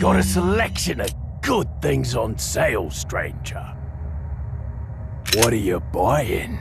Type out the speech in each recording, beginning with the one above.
Got a selection of good things on sale, stranger. What are you buying?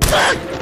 Está!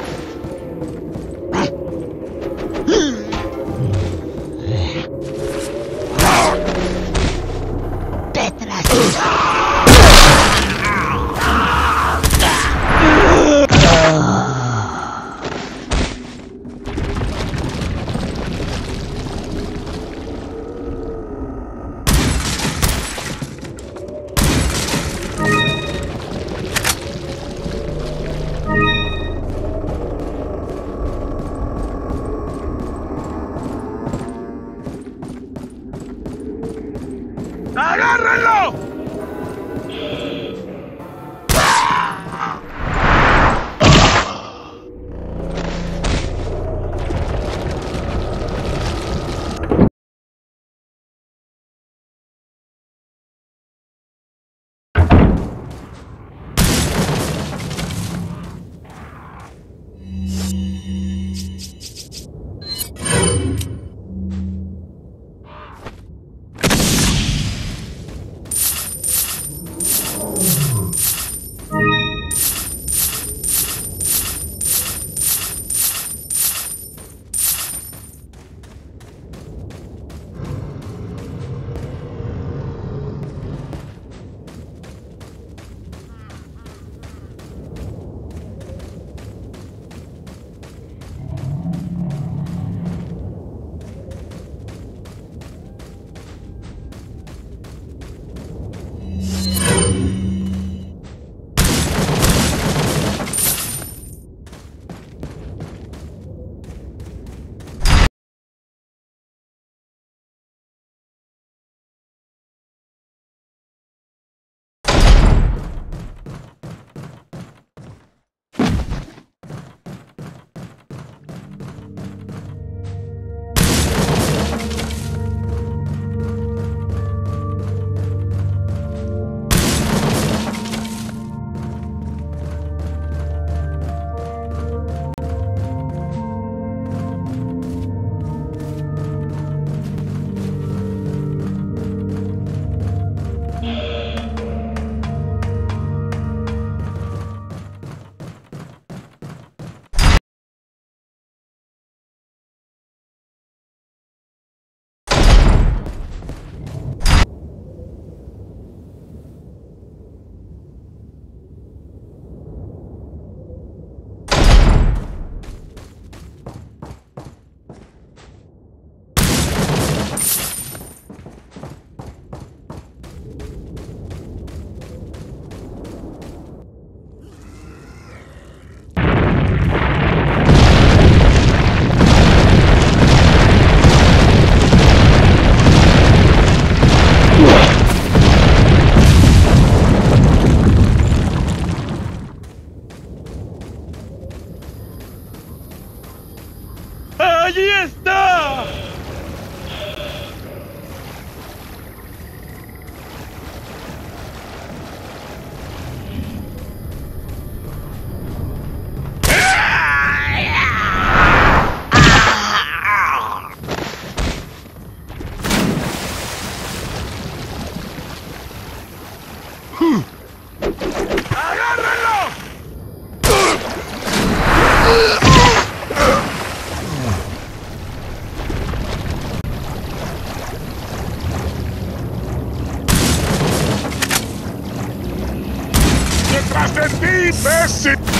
¡Detrás de ti,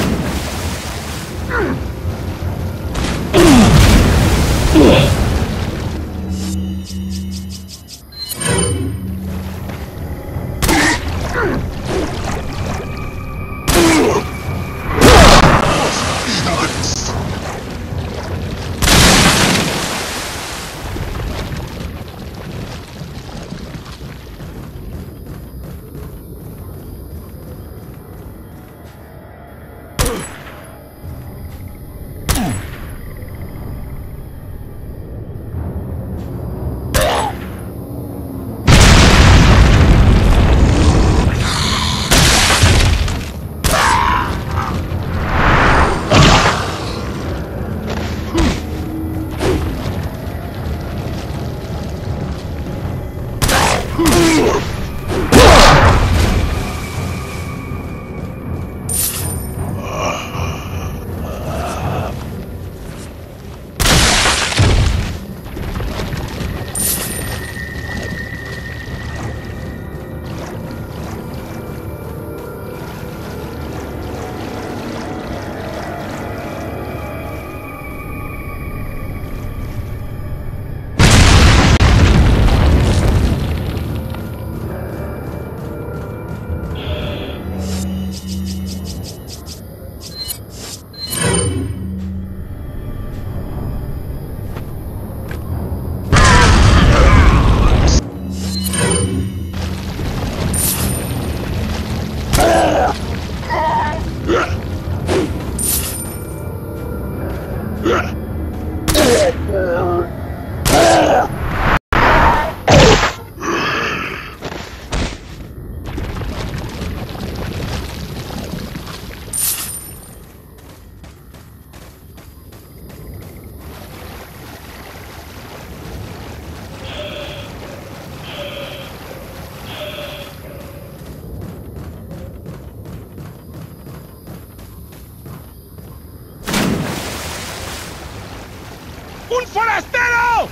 Hmm. ¡Un forastero!